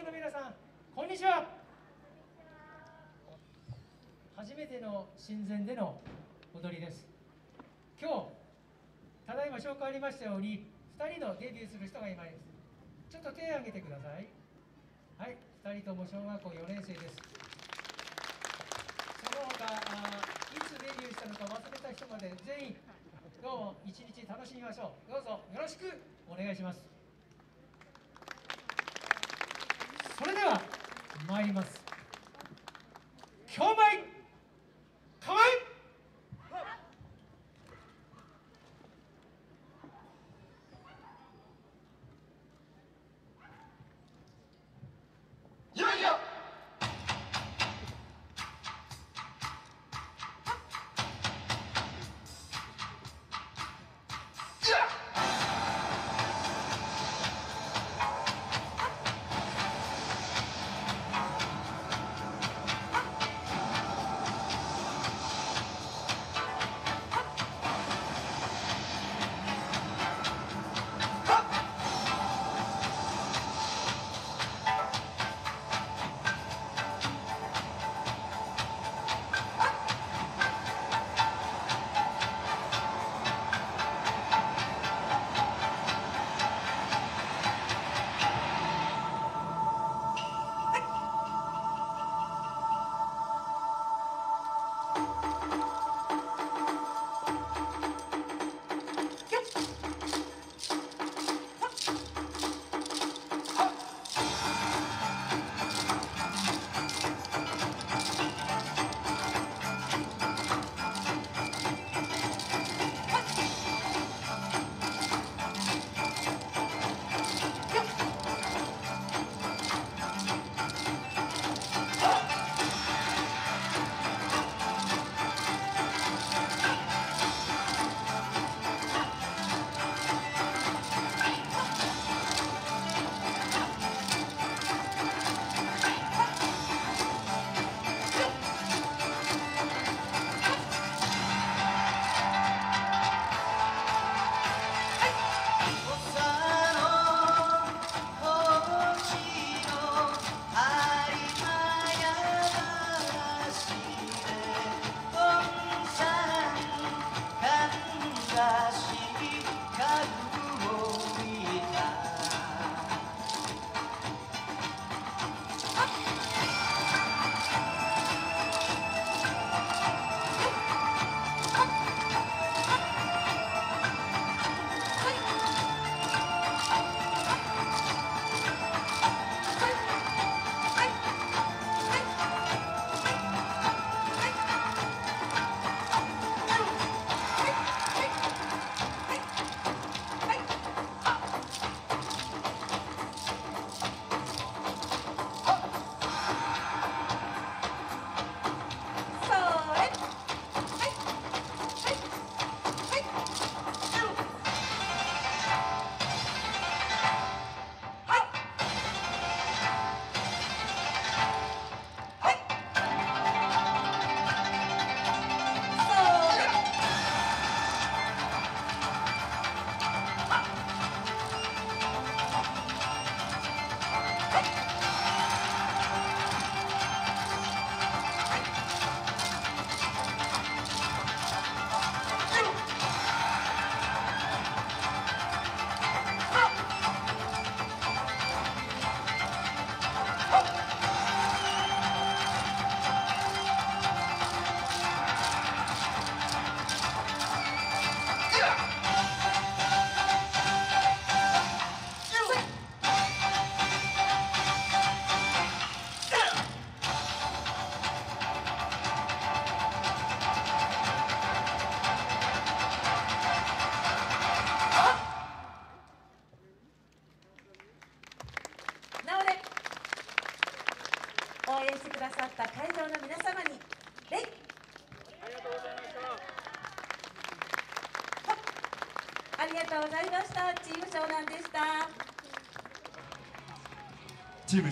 場の皆さんこんにちは。初めての親善での踊りです。今日ただいま紹介ありましたように2人のデビューする人がいます。ちょっと手を挙げてください。はい2人とも小学校4年生です。その他あいつデビューしたのか忘れた人まで全員どうも一日楽しみましょう。どうぞよろしくお願いします。それでは参ります。京舞構えしてくださった会場の皆様に礼ありがとうございましたありがとうございました。チーム湘南でした。チーム